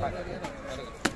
はい。